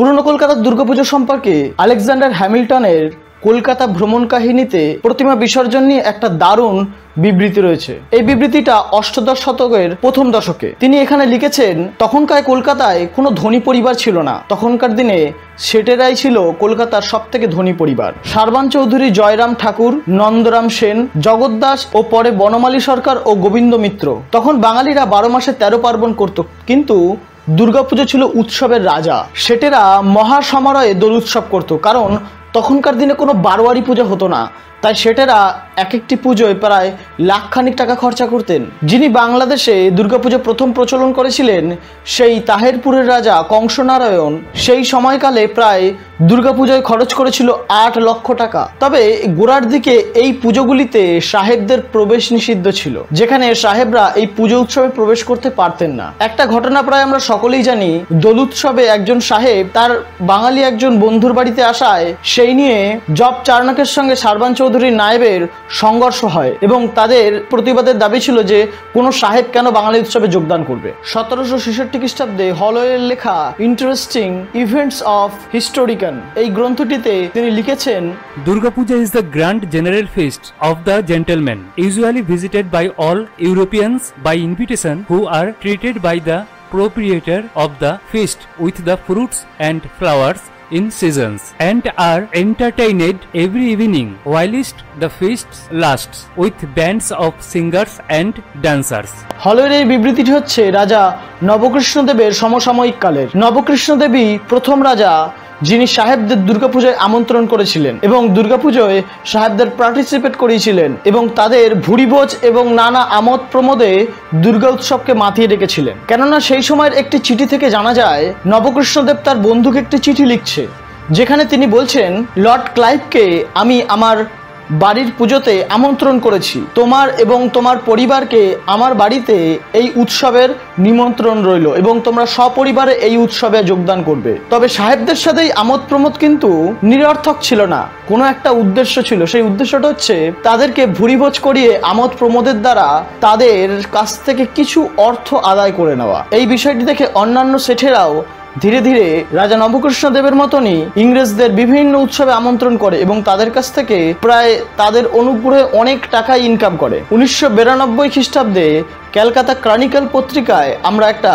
পুরনো কলকাতার দুর্গাপুজো সম্পর্কে আলেকজান্ডার হ্যামিল্টনের কলকাতা ভ্রমণ কাহিনীতে প্রতিমা বিসর্জন নিয়ে একটা দারুণ বিবৃতি রয়েছে। এই বিবৃতিটা অষ্টদশ শতকের প্রথম দশকে। তিনি এখানে লিখেছেন, তখনকার কলকাতায় কোনো ধনী পরিবার ছিল না। তখনকার দিনে সেটেরাই ছিল কলকাতার সব থেকে ধনী পরিবার। সারবান চৌধুরী জয়রাম ঠাকুর, নন্দরাম সেন জগৎদাস ও পরে বনমালী সরকার ও গোবিন্দ মিত্র। তখন বাঙালিরা বারো মাসে তেরো পার্বণ করত। কিন্তু দুর্গাপুজো ছিল উৎসবের রাজা। সেটেরা মহাসমারোহে দোল উৎসব করতো, কারণ তখনকার দিনে কোনো বারোয়ারি পুজো হতো না। তাই সেটেরা এক একটি পুজোয় প্রায় লাখখানিক টাকা খরচা করতেন। যিনি বাংলাদেশে দুর্গাপুজো প্রথম প্রচলন করেছিলেন, সেই তাহেরপুরের রাজা কংসনারায়ণ সেই সময়কালে প্রায় দুর্গাপুজোয় খরচ করেছিল আট লক্ষ টাকা। তবে গোড়ার দিকে এই পুজোগুলিতে সাহেবদের প্রবেশ নিষিদ্ধ ছিল, যেখানে সাহেবরা এই পুজো উৎসবে প্রবেশ করতে পারতেন না। একটা ঘটনা প্রায় আমরা সকলেই জানি, দোল উৎসবে একজন সাহেব তার বাঙালি একজন বন্ধুর বাড়িতে আসায় সেই নিয়ে জব চারণকের সঙ্গে সারবান চৌধুরী নায়েবের সংঘর্ষ হয় এবং তাদের প্রতিবাদের দাবি ছিল যে কোন সাহেব কেন বাঙালি উৎসবে যোগদান করবে। সতেরোশো ছেষট্টি খ্রিস্টাব্দে হলওয়ের লেখা ইন্টারেস্টিং ইভেন্টস অফ হিস্টোরিক্যান এই গ্রন্থটিতে তিনি লিখেছেন, Durga Puja is the grand general feast of the gentleman, usually visited by all Europeans by invitation who are treated by the proprietor of the feast with the fruits and flowers. In seasons and are entertained every evening whilst the feast lasts with bands of singers and dancers. এই বিবৃতিটি হচ্ছে রাজা নবকৃষ্ণদেবের সমসাময়িক কালের নবকৃষ্ণদেবী প্রথম রাজা যিনি সাহেবদের দুর্গাপূজায় আমন্ত্রণ করেছিলেন এবং দুর্গাপুজোয় সাহেবদের পার্টিসিপেট করিয়েছিলেন এবং তাদের ভুড়িভোজ এবং নানা আমোদ প্রমোদে দুর্গা উৎসবকে মাতিয়ে রেখেছিলেন। কেননা সেই সময়ের একটি চিঠি থেকে জানা যায় নবকৃষ্ণদেব তার বন্ধুকে একটি চিঠি লিখছে, যেখানে তিনি বলছেন, লর্ড ক্লাইভকে আমি আমার বাড়ির পুজোতে আমন্ত্রণ করেছি। তোমার এবং তোমার পরিবারকে আমার বাড়িতে এই উৎসবের নিমন্ত্রণ রইল এবং তোমরা সপরিবারে এই উৎসবে যোগদান করবে। তবে সাহেবদের সাথে এই আমোদ প্রমোদ কিন্তু নিরর্থক ছিল না। কোনো একটা উদ্দেশ্য ছিল। সেই উদ্দেশ্যটা হচ্ছে, তাদেরকে ভুরিভোজ করিয়ে আমোদ প্রমোদের দ্বারা তাদের কাছ থেকে কিছু অর্থ আদায় করে নেওয়া। এই বিষয়টি দেখে অন্যান্য সেঠেরাও ধীরে ধীরে রাজা নবকৃষ্ণ দেবের মতনই ইংরেজদের বিভিন্ন উৎসবে আমন্ত্রণ করে এবং তাদের কাছ থেকে প্রায় তাদের অনুগ্রহে অনেক টাকা ইনকাম করে। উনিশশো বিরানব্বই খ্রিস্টাব্দে ক্যালকাতা ক্রনিক্যাল পত্রিকায় আমরা একটা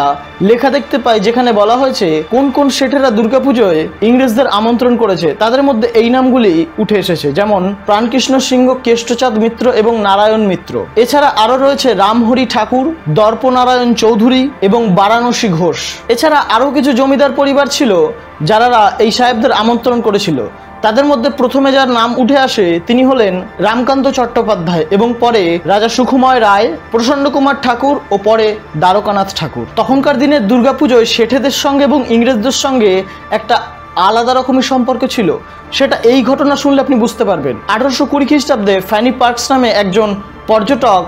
লেখা দেখতে পাই যেখানে বলা হয়েছে, কোন কোন শেঠেরা দুর্গাপুজোয় ইংরেজদের আমন্ত্রণ করেছে, তাদের মধ্যে এই নামগুলি উঠে এসেছে, যেমন প্রাণকৃষ্ণ সিংহ, কেষ্টচাঁদ মিত্র এবং নারায়ণ মিত্র। এছাড়া আরও রয়েছে রামহরি ঠাকুর, দর্পনারায়ণ চৌধুরী এবং বারাণসী ঘোষ। এছাড়া আরও কিছু জমিদার পরিবার ছিল যারা এই সাহেবদের আমন্ত্রণ করেছিল। তাদের মধ্যে প্রথমে যার নাম উঠে আসে, তিনি হলেন রামকান্ত চট্টোপাধ্যায় এবং পরে রাজা সুখময় রায়, প্রসন্ন কুমার ঠাকুর ও পরে দ্বারকানাথ ঠাকুর। তখনকার দিনের দুর্গাপুজোয় শেঠেদের সঙ্গে এবং ইংরেজদের সঙ্গে একটা আলাদা রকমের সম্পর্ক ছিল। সেটা এই ঘটনা শুনলে আপনি বুঝতে পারবেন। আঠারোশো কুড়ি খ্রিস্টাব্দে ফ্যানি পার্কস নামে একজন পর্যটক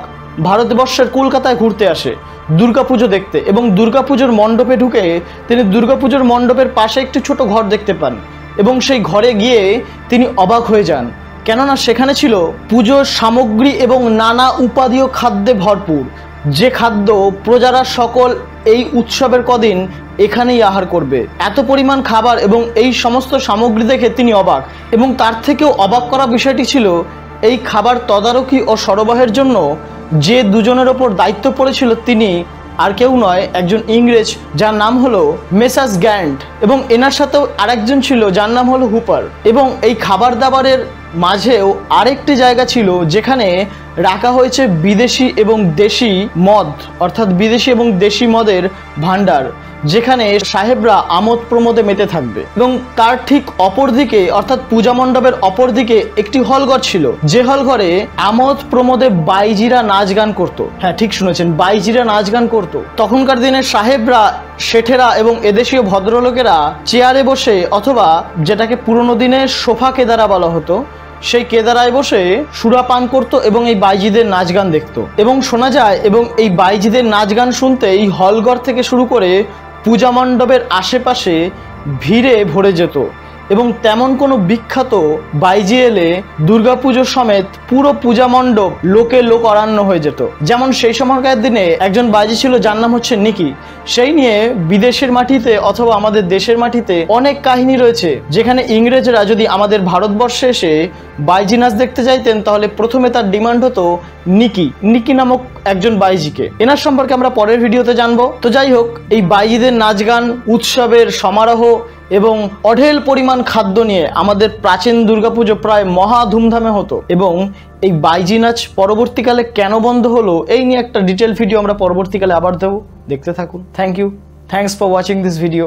ভারতবর্ষের কলকাতায় ঘুরতে আসে দুর্গাপুজো দেখতে এবং দুর্গাপুজোর মণ্ডপে ঢুকে তিনি দুর্গাপুজোর মণ্ডপের পাশে একটি ছোট ঘর দেখতে পান। এবং সেই ঘরে গিয়ে তিনি অবাক হয়ে যান। কেননা সেখানে ছিল পুজোর সামগ্রী এবং নানা উপাদীয় খাদ্যে ভরপুর। যে খাদ্য প্রজারা সকল এই উৎসবের কদিন এখানেই আহার করবে। এত পরিমাণ খাবার এবং এই সমস্ত সামগ্রী দেখে তিনি অবাক এবং তার থেকেও অবাক করা বিষয়টি ছিল এই খাবার তদারকি ও সরবরাহের জন্য যে দুজনের ওপর দায়িত্ব পড়েছিল তিনি আর কেউ নয়, একজন ইংরেজ যার নাম হলো মেসাস গ্যান্ড এবং এনার সাথেও আরেকজন ছিল যার নাম হলো হুপার। এবং এই খাবার দাবারের মাঝেও আরেকটি জায়গা ছিল যেখানে রাখা হয়েছে বিদেশি এবং দেশি মদ, অর্থাৎ বিদেশি এবং দেশি মদের ভাণ্ডার। যেখানে সাহেবরা আমোদ প্রমোদে মেতে থাকবে। এবং তার ঠিক অপর দিকে অর্থাৎ পূজা মণ্ডপের অপর দিকে একটি হলঘর ছিল। যে হলঘরে আমোদ প্রমোদে বাইজিরা নাচ গান করতো। হ্যাঁ ঠিক শুনেছেন, বাইজিরা নাচ গান করতো। তখনকার দিনের সাহেবরা, শেঠেরা এবং এদেশীয় ভদ্রলোকেরা চেয়ারে বসে অথবা যেটাকে পুরনো দিনে সোফা কেদারা বলা হতো, সেই কেদারায় বসে সুরা পান করত এবং এই বাইজিদের নাচ গান দেখতো। এবং শোনা যায়, এবং এই বাইজিদের নাচ গান শুনতে এই হলঘর থেকে শুরু করে পূজা মণ্ডপের আশেপাশে ভিড়ে ভরে যেত। এবং তেমন কোনো বিখ্যাত বাইজি এলে দুর্গাপুজো সমেত পুরো পূজা মণ্ডপ লোকে লোক অরান্য হয়ে যেত। যেমন সেই সময়কার দিনে একজন বাইজি ছিল, যার নাম হচ্ছে নিকি। সেই নিয়ে বিদেশের মাটিতে অথবা আমাদের দেশের মাটিতে অনেক কাহিনী রয়েছে, যেখানে ইংরেজরা যদি আমাদের ভারতবর্ষে এসে বাইজি নাচ দেখতে চাইতেন তাহলে প্রথমে তার ডিমান্ড হতো নিকি নিকি নামক একজন বাইজিকে। এনার সম্পর্কে আমরা পরের ভিডিওতে জানব। তো যাই হোক, এই বাইজিদের নাচ গান, উৎসবের সমারোহ এবং অঢেল পরিমাণ খাদ্য নিয়ে আমাদের প্রাচীন দুর্গাপুজো প্রায় মহা ধুমধামে হতো। এবং এই বাইজি নাচ পরবর্তীকালে কেন বন্ধ হলো, এই নিয়ে একটা ডিটেল ভিডিও আমরা পরবর্তীকালে আবার দেবো। দেখতে থাকুন। Thank you thanks for watching this video